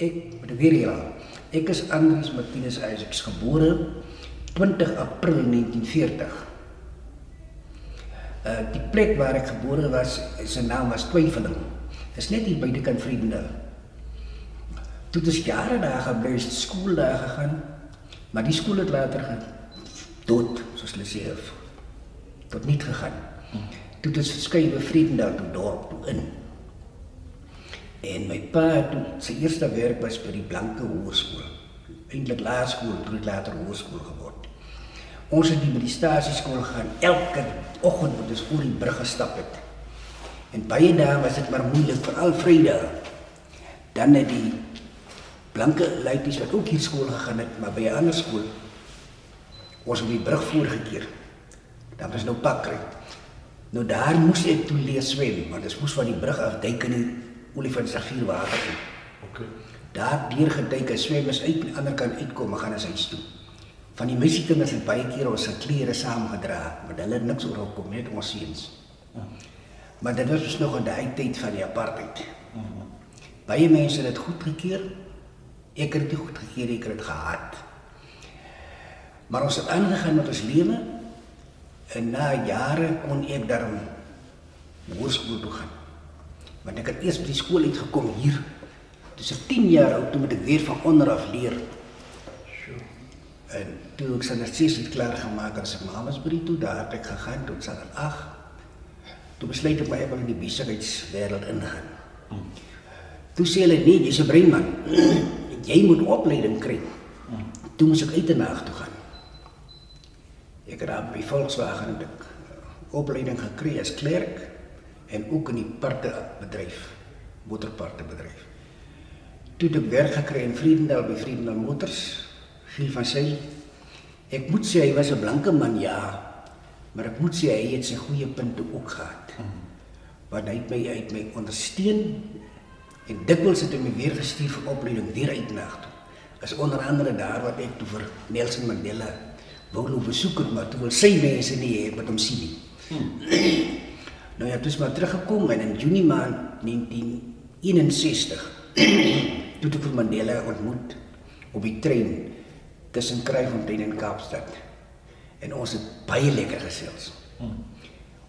Ek moet weer hier aan. Ek is Andries Martinus Isaacs gebore 20 April 1940. Uh die plek waar ek gebore was, sy naam was Twyfeling. Dis net hier by die kant Vriendendal. Toe dis jare daar gebly, skool daar gegaan, maar die skool het later gaan dood, soos hulle sê, tot niet gegaan. Toe dis verskeie Vriendendal toe dorp toe in. En my pa toe sy eerste werk was by die Blanke Hoërskool. Eintlik laerskool, toe het later hoërskool geword. Ons het die by die stasieskool gegaan elke oggend moet ons oor die brug gestap het. En baie dae was dit maar moeilik veral Vrydag. Dan het die blanke leutjies wat ook hier skool gegaan het, maar by 'n ander skool ons op die brug voorgekeer. Daar was nou pakry. Nou daar moes ek toe leer swem, want ons moes van die brug af duik in die olifantsrivier water toe. Okay. Daar deur geduik en swem is uit aan die ander kant uitkom, gaan ons huis toe. Van die meisiekinders het baie keer ons se klere saamgedra, maar hulle het niks oor kom net ons seuns. Maar dit was dus nog in daai tyd van die apartheid. Baie mense het dit goed gekeer. Ek het dit goed gekeer, ek het dit gehaat. Maar ons het aangegaan met ons lewe en na jare kon ek daarom hoërskool toe gaan. Want ek het eers by die skool uitgekom hier. Dis ek 10 jaar oud toe moet ek weer van onder af leer. En toe ek sy sessie klaar gemaak het, as ek Mamasbury toe, daar het ek gegaan tot sy 8. Toe besluit ek my ek wil in die besigheidswêreld ingaan. Toe sê hulle nee, jy's 'n breinman. jy moet opleiding kry. Toe moes ek uit en na toe gaan. Ek het daar by Volkswagen het ek opleiding gekry as klerk en ook in die partebedryf, motorpartebedryf. Toe het ek werk gekry in Vriendendal by Vriendendal Motors, Giel van Sail. Ek moet sê hy was 'n blanke man, ja, maar ek moet sê hy het sy goeie punte ook gehad. Want hy het my uit my ondersteun en dikwels het hy my weer gestuur vir opleiding weer uit nag toe. Is onder andere daar wat ek toe vir Nelson Mandela wou nou besoek het, maar toe wil sy mense nie hê met hom sien nie. Nou ja, toe is maar teruggekom en in Junie maand 1961 toe het ek vir Mandela ontmoet op die trein tussen Kraaifontein en Kaapstad. En ons het baie lekker gesels.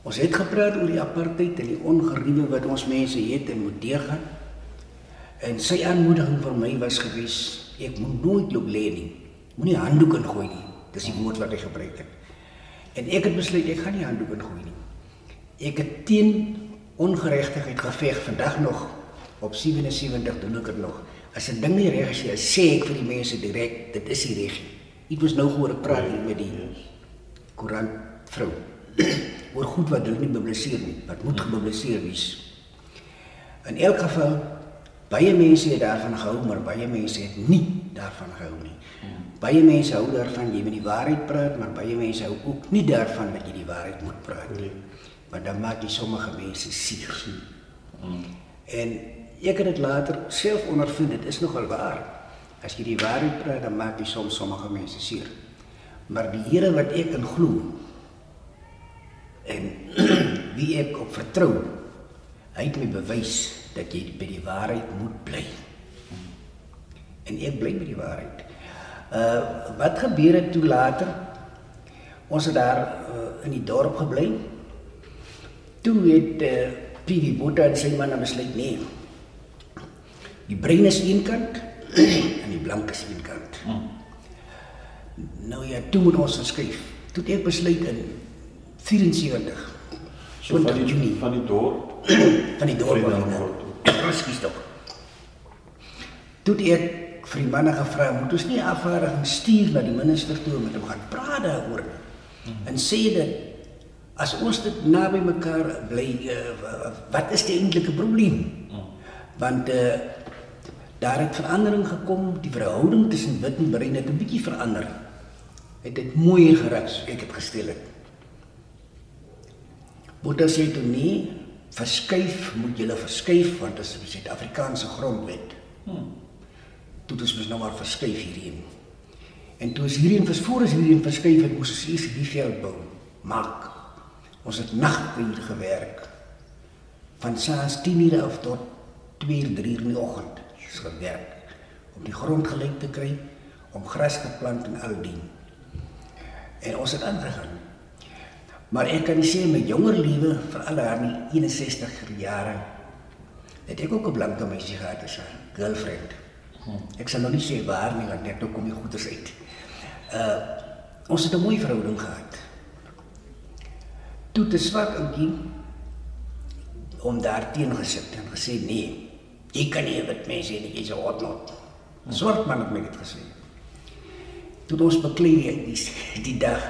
Ons het gepraat oor die apartheid en die ongeriewe wat ons mense het en moet deurgaan. En sy aanmoediging vir my was gewees, ek moet nooit loop lê nie. Moenie handdoek ingooi nie. Dis die woord wat hy gebruik het. En ek het besluit ek gaan nie handdoek ingooi nie. Ek het teen ongeregtigheid geveg vandag nog op 77 doen ek dit nog. As 'n ding nie reg is nie, sê ek vir die mense direk, dit is nie reg nie. Ek was nou gehoor praat hier met die koerant vrou oor goed wat hulle nie publiseer nie, wat moet gepubliseer wees. In elk geval baie mense het daarvan gehou, maar baie mense het nie daarvan gehou nie. Baie mense hou daarvan jy moet die waarheid praat, maar baie mense hou ook nie daarvan dat jy die waarheid moet praat nie. Want dan maak jy sommige mense seer. En ek het dit later self ondervind, dit is nogal waar. As jy die waarheid praat, dan maak jy soms sommige mense seer. Maar die Here wat ek in glo en wie ek op vertrou, hy het my bewys dat jy by die waarheid moet bly. En ek bly by die waarheid. Uh wat gebeur het toe later? Ons het daar uh, in die dorp gebly. Toe het uh, PV Boeta en sy man besluit nee. Die brein is een kant en die blank is een kant. Nou ja, toe moet ons skryf. Toe het ek besluit in 74 So van 20 die Junie van die dorp van die dorp af. Vredenburg Ekskuus tog. Toe het ek vir die manne gevra, moet ons nie afvaardiging stuur na die minister toe om met hom gaan praat daaroor nie. En sê dat as ons dit naby mekaar bly, uh, wat is die eintlike probleem? Want uh, daar het verandering gekom, die verhouding tussen wit en bruin het 'n bietjie verander. Het dit mooier geraak, ek het gestel het. Boeta sê toe nie verskuif moet julle verskuif want dit is die Suid-Afrikaanse grondwet. Toe het ons mos nou maar verskuif hierheen. En toe is hierheen vers voor is hierheen verskuif het moes ons eers die veld bou. Maak. Ons het naguur gewerk. Van saans 10 ure af tot 2 3 in die oggend. Ons gewerk. om die grond gelyk te kry, om gras te plant en al dien. En ons het aangegaan. Maar ek kan sê my jonger lewe, veral daar in die 61 jare, het ek ook 'n blanke meisie gehad as 'n girlfriend. Ek sal nou nie sê waar nie, want net nou kom die goeders uit. Uh ons het 'n mooi verhouding gehad. Toe te swak ouetjie om daar teen gesit en gesê nee, jy kan nie wit mense nie, jy's 'n hotnot. Swart man het my dit gesê. Toe het ons beklei die die dag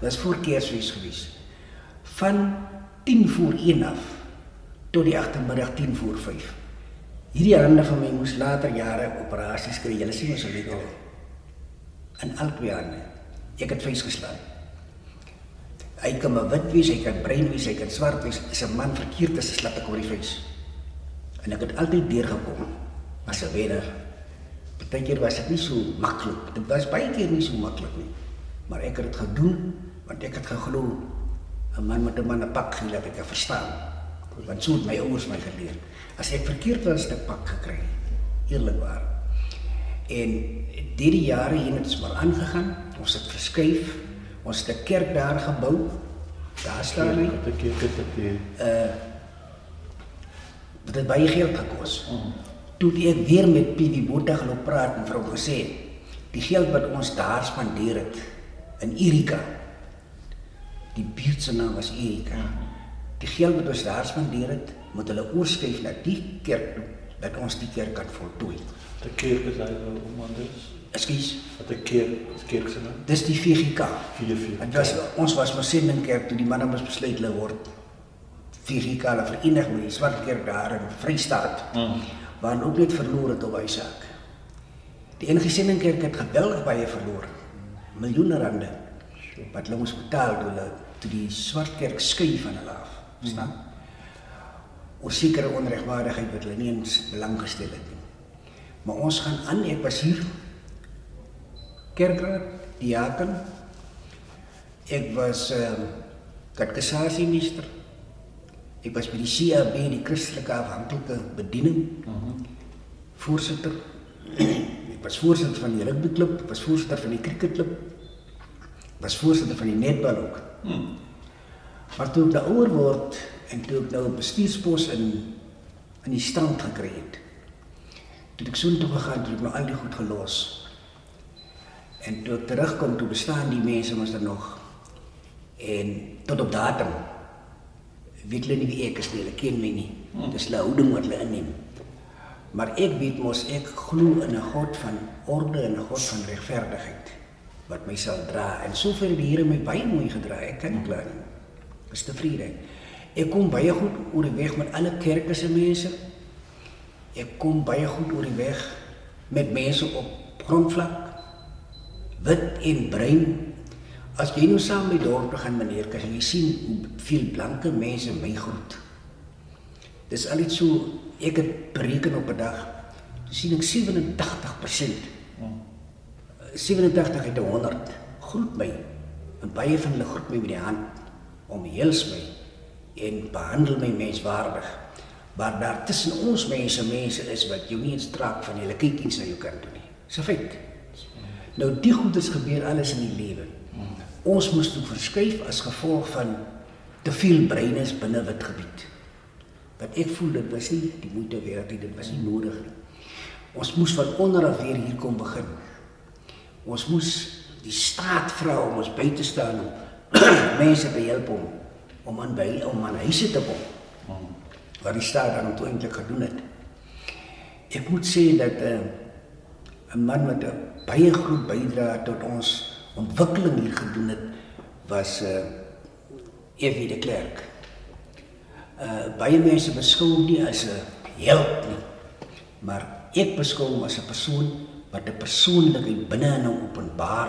was voor Kersfees gewees. Van 10 voor 1 af tot die agtermiddag 10 voor 5. Hierdie hande van my moes later jare operasies kry. Julle sien mos hoe dit in albei hande. Ek het fees geslaan. Hy kan maar wit wees, hy kan bruin wees, hy kan swart wees. Is 'n man verkeerd is, slap ek oor die fees. En ek het altyd deurgekom as 'n wenner. Partykeer was dit nie so maklik. Dit was baie keer nie so maklik nie. Maar ek het dit gedoen want ek het geglo 'n man met 'n man 'n pak gee dat ek verstaan. Want so het my ouers my geleer. As ek verkeerd was, het ek pak gekry. Eerlikwaar. En hierdie jare hier het ons maar aangegaan. Ons het verskuif. Ons het 'n kerk daar gebou. Daar staan hy. Wat ek het dit hier. Dit het baie geld gekos. Toe het ek weer met PV Botha geloop praat en vir hom gesê, die geld wat ons daar spandeer het in Erika. Die buurt se naam was Erika. Die geld wat ons daar spandeer het, moet hulle oorskuif na die kerk toe dat ons die kerk kan voltooi. Die kerk is hy om anders. Wat 'n kerk, is kerk naam? dis die VGK. 44. Dit was ons was maar sendingkerk toe die manne moes besluit hulle word VGK hulle verenig met die swart kerk daar in Vrystaat. Mm. Waar ook net verloor het op hy saak. Die enige sendingkerk het geweldig baie verloor. Miljoene rande wat hulle moes betaal toe hulle toe die swart kerk skei van hulle af. Verstaan? Oor sekere onregverdigheid wat hulle nie eens belang gestel. Maar ons gaan aan, ek was hier kerkraad, diaken. Ek was ehm uh. Ek was by die CAB, die Christelike Afhanklike Bediening. Mhm. Voorsitter. ek was voorsitter van die ek was voorsitter van die. Ek was voorsitter van die netbal ook. Hmm. Maar toe ek ouer word en toe ek nou 'n bestuurspos in in die strand gekry het. Toe ek soontoe gegaan, toe ek nou al die goed gelos. En toe ek terugkom, toe bestaan die mense mos dan nog. En tot op datum weet hulle nie wie ek is nie, hulle ken my nie. Dis hulle houding wat hulle inneem. Maar ek weet mos ek glo in 'n God van orde en 'n God van regverdigheid wat my sal dra en sover die Here my baie mooi gedra. Ek kan nie kla nie. Is tevrede. Ek kom baie goed oor die weg met alle kerke se mense. Ek kom baie goed oor die weg met mense op grondvlak. Wit en bruin. As jy nou saam met dorp gaan meneer, kan jy sien veel blanke mense my groet. Dis al iets so ek het bereken op 'n dag. Toe sien ek 87% 87 uit 100 groet my. En baie van hulle groet my met die hand, omhels my en behandel my menswaardig. Maar daar tussen ons mense mense is wat jou nie eens traak van hulle kyk eens na jou kant toe nie. Dis 'n feit. Nou die goedes gebeur alles in die lewe. Ons moes toe verskuif as gevolg van te veel breines binne wit gebied. Wat ek voel dit was nie die moeite werd nie, dit was nie nodig nie. Ons moes van onder af weer hier kom begin. Ons moes die staat vra om ons by te staan om mense te help om om aan by om aan huise te kom. Wat die staat dan toe eintlik gedoen het. Ek moet sê dat 'n uh, 'n man met 'n baie groot bydrae tot ons ontwikkeling hier gedoen het was uh Evie de Klerk. Uh baie mense beskou hom nie as 'n held nie. Maar ek beskou hom as 'n persoon wat 'n persoonlikheid binne in hom openbaar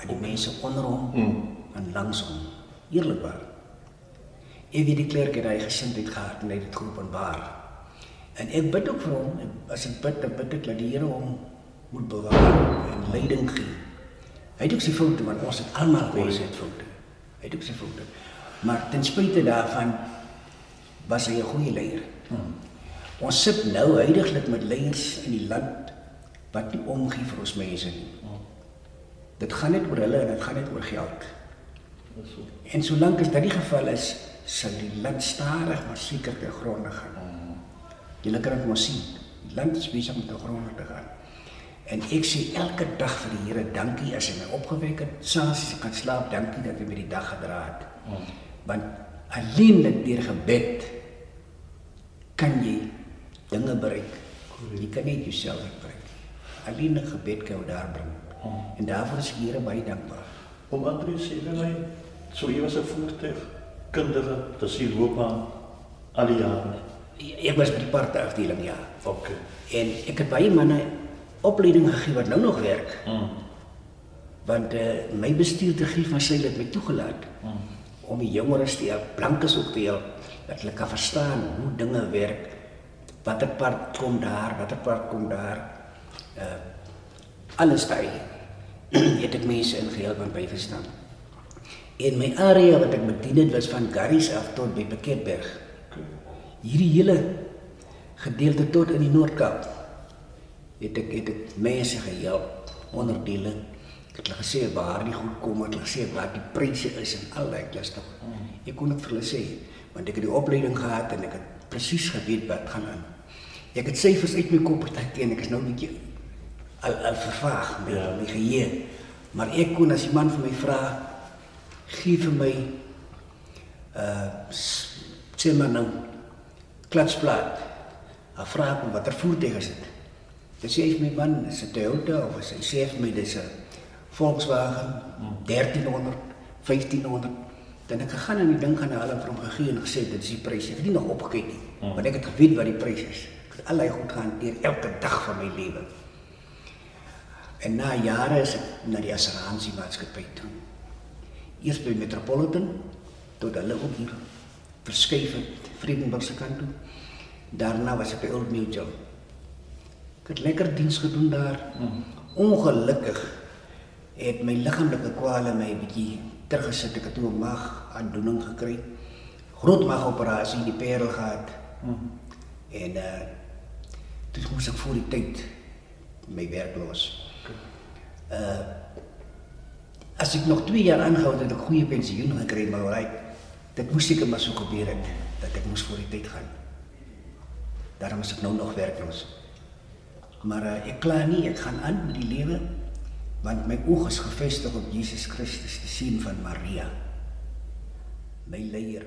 aan die mense onder hom Mm. En langs hom. Eerlikwaar. Evie de Klerk het hy gesindheid gehad en hy het dit geopenbaar. En ek bid ook vir hom, as ek bid, dan bid ek dat die Here hom moet bewaar en leiding gee. Hy het ook sy foute, want ons het almal ons het foute. Hy het ook sy foute. Maar ten spyte daarvan was hy 'n goeie leier. Hmm. Ons sit nou heidaglik met leiers in die land wat nie omgee vir ons mense nie. Dit gaan net oor hulle en dit gaan net oor geld. So. En solank as dit die geval is, sal die land stadig maar seker te gronde gaan. Julle kan dit mos sien. Die land is besig om te gronde te gaan. En ek sê elke dag vir die Here dankie as hy my opgewek het. Saans as ek kan slaap, dankie dat hy my die dag gedra het. Want alleenlik deur gebed kan jy dinge bereik. Jy kan net jouself bereik. Alleenlik gebed kan jou daar bring. En daarvoor is die Here baie dankbaar. Om Andrew sê vir my, so jy was 'n voertuigkundige, dis die loopbaan al die jare. Ek was by die parte afdeling ja. Okay. En ek het baie manne opleiding gegee wat nou nog werk. Mm. Want uh, my bestuurder gee van het my toegelaat Mm. om die jongeres te help, blankes ook te help dat hulle kan verstaan hoe dinge werk. Watter part kom daar, watter part kom daar. Uh alles daai het ek mense ingehelp en by verstaan. En my area wat ek bedien het was van Garries af tot by Piketberg. Hierdie hele gedeelte tot in die Noord-Kaap het ek het ek mense gehelp onderdele ek het hulle gesê waar die goed kom het hulle gesê wat die pryse is en al daai kluste ek kon dit vir hulle sê want ek het die opleiding gehad en ek het presies geweet wat gaan aan ek het syfers uit my kop getrek en ek is nou 'n bietjie al, al vervaag met Ja. my geheue maar ek kon as die man vir my vra gee vir my uh sê maar nou klatsplaat. Hy vra ek hom watter voertuig is dit? Dis sê hy vir my man, is dit 'n Toyota of is hy sê vir my dis 'n Volkswagen 1300, 1500. Dan ek gegaan en die ding gaan hulle vir hom gegee en gesê dit is die prys. Ek het nie nog opgekyk nie, want ek het geweet wat die prys is. Ek het allei goed gaan deur elke dag van my lewe. En na jare is ek na die assuransiemaatskappy toe. Eers by Metropolitan tot hulle ook hier verskuif het Vredenburg se kant toe. Daarna was ek by Old Mutual. Ek het lekker diens gedoen daar. Ongelukkig het my liggaamlike kwale my bietjie teruggesit. Ek het toe 'n maagaandoening gekry. Groot maagoperasie in die Parel gehad. En uh toe moes ek voor die tyd my werk los. Uh as ek nog 2 jaar aangehou het, het ek goeie pensioen gekry, maar alright. Dit moes seker maar so gebeur het dat ek moes voor die tyd gaan. Daarom is ek nou nog werkloos. Maar uh, ek kla nie, ek gaan aan met die lewe want my oog is gefestig op Jesus Christus, die seun van Maria. My leier.